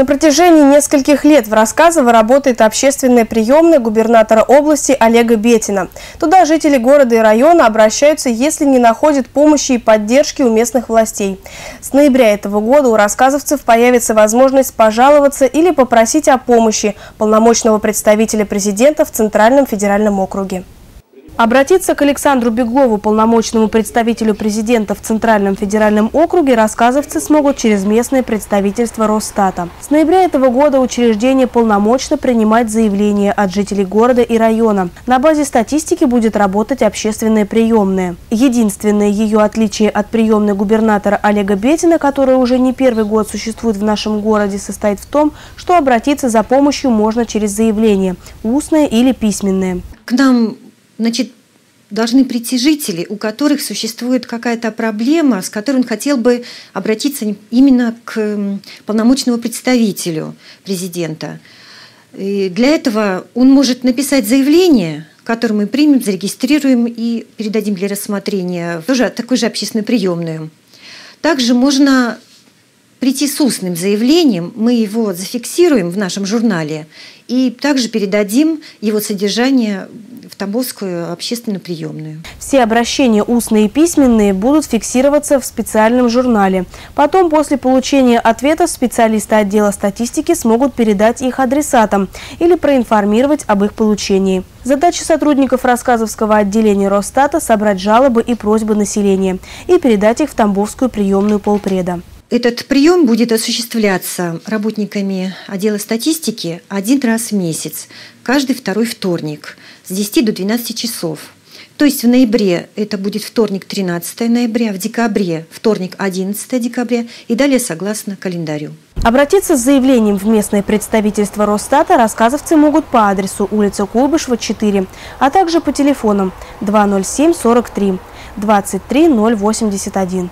На протяжении нескольких лет в Рассказово работает общественная приемная губернатора области Олега Бетина. Туда жители города и района обращаются, если не находят помощи и поддержки у местных властей. С ноября этого года у рассказовцев появится возможность пожаловаться или попросить о помощи полномочного представителя президента в Центральном федеральном округе. Обратиться к Александру Беглову, полномочному представителю президента в Центральном федеральном округе, рассказовцы смогут через местное представительство Росстата. С ноября этого года учреждение полномочно принимать заявления от жителей города и района. На базе статистики будет работать общественная приемная. Единственное ее отличие от приемной губернатора Олега Бетина, которая уже не первый год существует в нашем городе, состоит в том, что обратиться за помощью можно через заявление – устное или письменное. К нам значит, должны прийти жители, у которых существует какая-то проблема, с которой он хотел бы обратиться именно к полномочному представителю президента. И для этого он может написать заявление, которое мы примем, зарегистрируем и передадим для рассмотрения тоже такой же общественную приемную. Также можно прийти с устным заявлением, мы его зафиксируем в нашем журнале и также передадим его содержание в Тамбовскую общественную приемную. Все обращения устные и письменные будут фиксироваться в специальном журнале. Потом, после получения ответа, специалисты отдела статистики смогут передать их адресатам или проинформировать об их получении. Задача сотрудников рассказовского отделения Росстата – собрать жалобы и просьбы населения и передать их в Тамбовскую приемную полпреда. Этот прием будет осуществляться работниками отдела статистики один раз в месяц, каждый второй вторник с 10 до 12 часов. То есть в ноябре это будет вторник 13 ноября, в декабре вторник 11 декабря и далее согласно календарю. Обратиться с заявлением в местное представительство Росстата рассказовцы могут по адресу улица Куйбышева, 4, а также по телефонам 207 43 23 081.